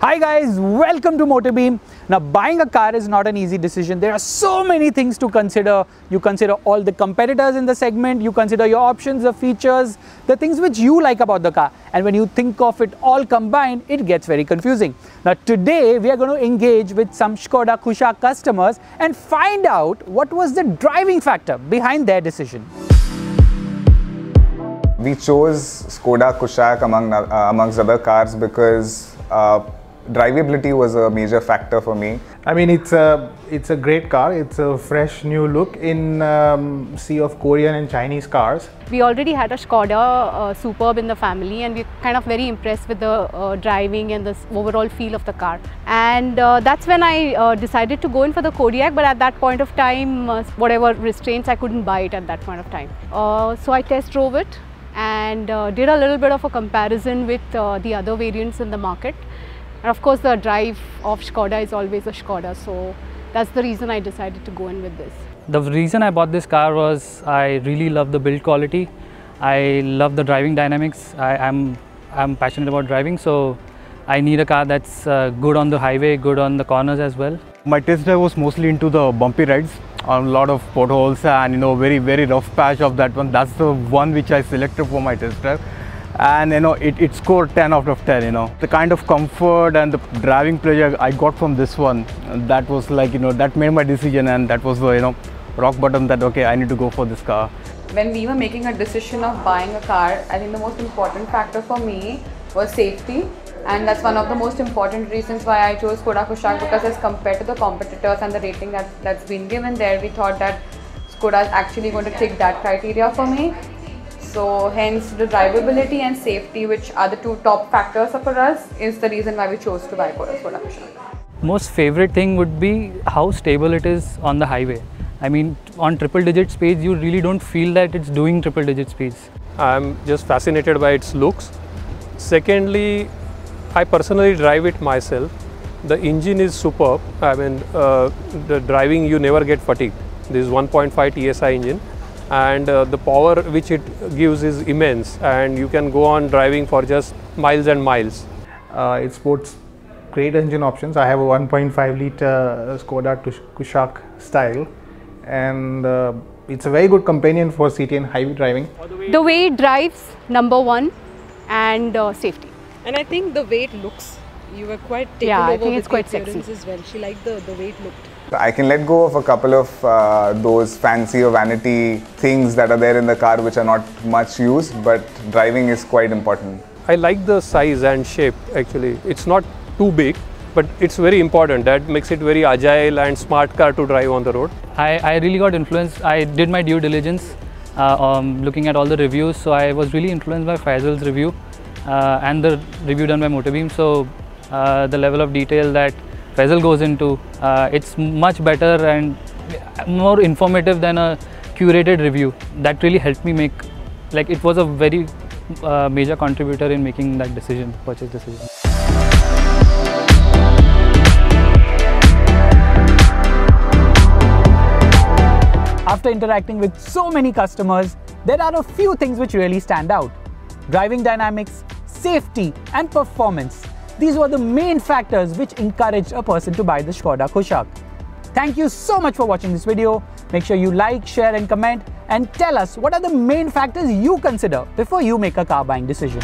Hi guys, welcome to Motorbeam. Now buying a car is not an easy decision. There are so many things to consider. You consider all the competitors in the segment, you consider your options, the features, the things which you like about the car. And when you think of it all combined, it gets very confusing. Now today we are going to engage with some Skoda Kushaq customers and find out what was the driving factor behind their decision. We chose Skoda Kushaq among, uh, amongst other cars because uh, drivability was a major factor for me. I mean, it's a it's a great car. It's a fresh new look in um, sea of Korean and Chinese cars. We already had a Skoda uh, Superb in the family, and we're kind of very impressed with the uh, driving and the overall feel of the car. And uh, that's when I uh, decided to go in for the Kodiaq. But at that point of time, uh, whatever restraints, I couldn't buy it at that point of time. Uh, so I test drove it and did a little bit of a comparison with the other variants in the market and of course the drive of Skoda is always a Skoda so that's the reason I decided to go in with this. The reason I bought this car was I really love the build quality. I love the driving dynamics. I, am I'm, I'm passionate about driving so I need a car that's uh, good on the highway, good on the corners as well. My test drive was mostly into the bumpy rides on a lot of potholes and you know very very rough patch of that one. That's the one which I selected for my test drive and you know it, it scored 10 out of 10 you know. The kind of comfort and the driving pleasure i got from this one that was like you know that made my decision and that was the you know rock bottom that okay i need to go for this car. When we were making a decision of buying a car i think the most important factor for me was safety. And that's one of the most important reasons why I chose Skoda Kushaq because as compared to the competitors and the rating that, that's been given there, we thought that Skoda is actually going to tick that criteria for me. So hence the drivability and safety which are the two top factors for us is the reason why we chose to buy Skoda production. Most favorite thing would be how stable it is on the highway. I mean on triple digit speeds you really don't feel that it's doing triple digit speeds. I'm just fascinated by its looks. Secondly, I personally drive it myself. The engine is superb. I mean, uh, the driving you never get fatigued. This is 1.5 TSI engine and uh, the power which it gives is immense and you can go on driving for just miles and miles. Uh, it sports great engine options. I have a 1.5 liter Skoda Kushaq style and uh, it's a very good companion for city and highway driving. The way it drives, number one, and uh, safety. And I think the way it looks, you were quite taken yeah, over I think with it's quite sexy. as well. She liked the, the way it looked. I can let go of a couple of uh, those fancy or vanity things that are there in the car which are not much used, but driving is quite important. I like the size and shape actually. It's not too big, but it's very important. That makes it very agile and smart car to drive on the road. I, I really got influenced. I did my due diligence uh, um, looking at all the reviews. So I was really influenced by Faisal's review uh, and the review done by Motorbeam. So uh, the level of detail that Faisal goes into, uh, it's much better and more informative than a curated review. That really helped me make, like it was a very uh, major contributor in making that decision, purchase decision. After interacting with so many customers, there are a few things which really stand out. Driving dynamics, safety and performance these were the main factors which encouraged a person to buy the Skoda Kushaq. Thank you so much for watching this video. Make sure you like, share and comment and tell us what are the main factors you consider before you make a car buying decision.